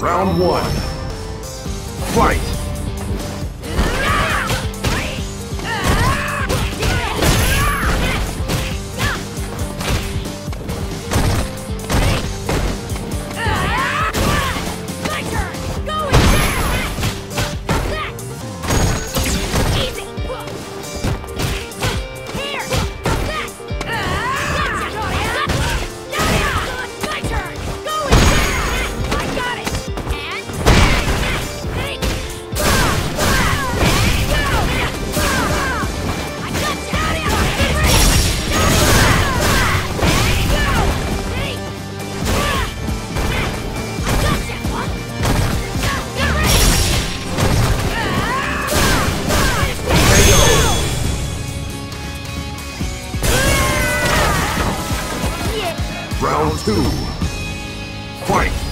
Round one. Fight! two. Fight!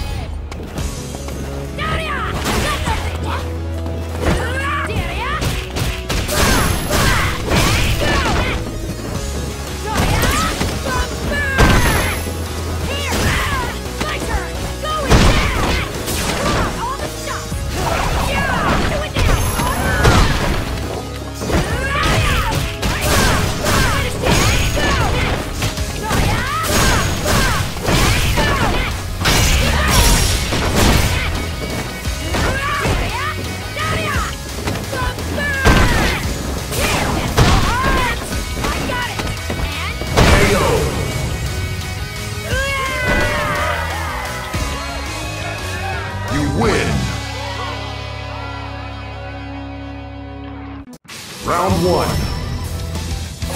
Round one.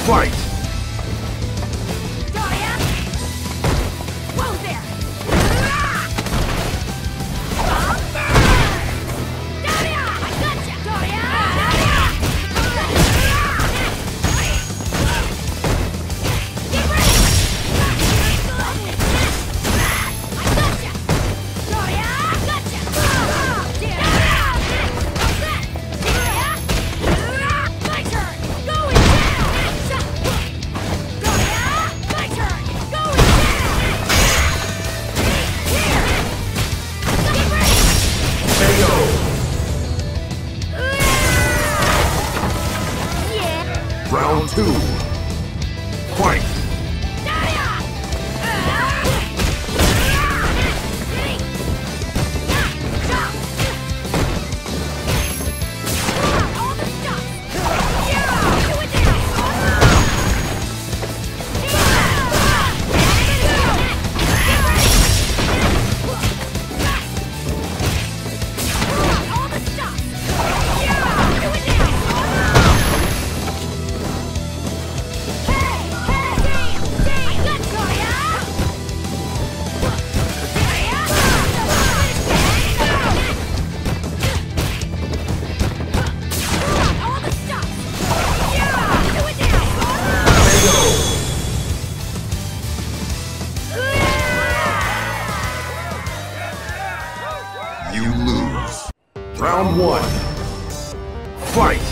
Fight! Round two. Fight! Round one. Fight!